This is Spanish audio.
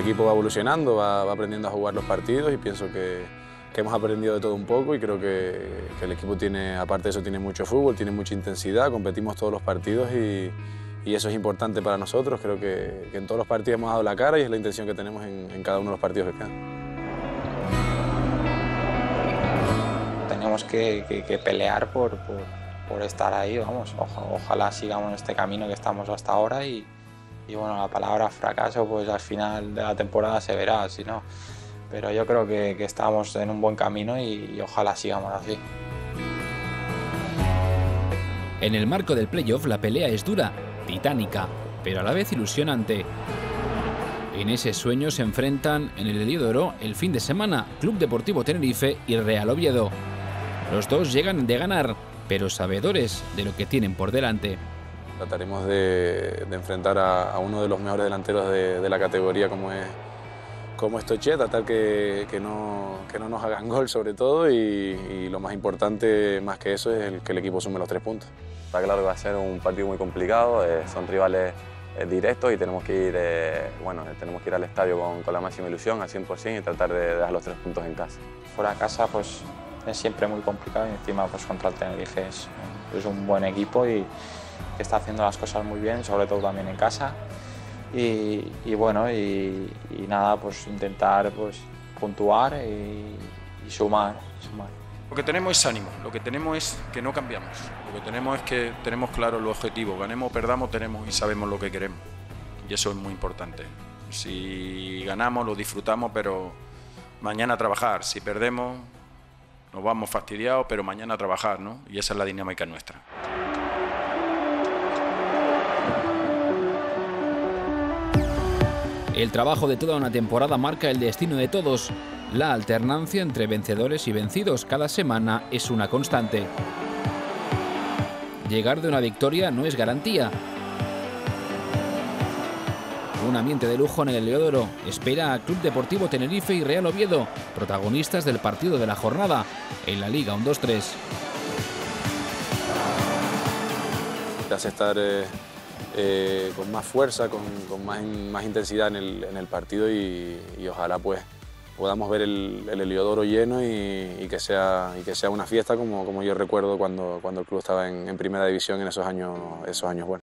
El equipo va evolucionando, va, aprendiendo a jugar los partidos y pienso que, hemos aprendido de todo un poco y creo que, el equipo tiene, aparte de eso, tiene mucho fútbol, tiene mucha intensidad, competimos todos los partidos y, eso es importante para nosotros. Creo que, en todos los partidos hemos dado la cara y es la intención que tenemos en, cada uno de los partidos que quedan. Tenemos que, pelear por, estar ahí, vamos, ojalá sigamos este camino que estamos hasta ahora y, y bueno, la palabra fracaso pues al final de la temporada se verá, si no. Pero yo creo que, estamos en un buen camino y, ojalá sigamos así. En el marco del playoff la pelea es dura, titánica, pero a la vez ilusionante. En ese sueño se enfrentan en el Heliodoro el fin de semana Club Deportivo Tenerife y Real Oviedo. Los dos llegan de ganar, pero sabedores de lo que tienen por delante. Trataremos de, enfrentar a, uno de los mejores delanteros de, la categoría como es, como es Toche, tratar que, que, no, que no nos hagan gol sobre todo y, lo más importante más que eso es el, que el equipo sume los tres puntos. Está claro que va a ser un partido muy complicado, eh, son rivales eh, directos y tenemos que ir, eh, bueno, tenemos que ir al estadio con, con, la máxima ilusión, al 100% y tratar de, dar los tres puntos en casa. Fuera de casa pues es siempre muy complicado y encima pues contra el Tenerife es, es un buen equipo y que está haciendo las cosas muy bien, sobre todo también en casa. Y, bueno, y, nada, pues intentar pues, puntuar y, sumar, sumar. Lo que tenemos es ánimo, lo que tenemos es que no cambiamos, lo que tenemos es que tenemos claro el objetivo, ganemos o perdamos, tenemos y sabemos lo que queremos. Y eso es muy importante. Si ganamos, lo disfrutamos, pero mañana a trabajar. Si perdemos, nos vamos fastidiados, pero mañana a trabajar, ¿no? Y esa es la dinámica nuestra. El trabajo de toda una temporada marca el destino de todos. La alternancia entre vencedores y vencidos cada semana es una constante. Llegar de una victoria no es garantía. Un ambiente de lujo en el Leodoro espera a Club Deportivo Tenerife y Real Oviedo, protagonistas del partido de la jornada en la Liga 1-2-3. estar eh, eh, con más fuerza, con, más, más, intensidad en el, partido y, ojalá pues podamos ver el, el Heliodoro lleno y, que sea, y que sea una fiesta como, como yo recuerdo cuando, cuando el club estaba en, en primera división en esos años, esos años buenos.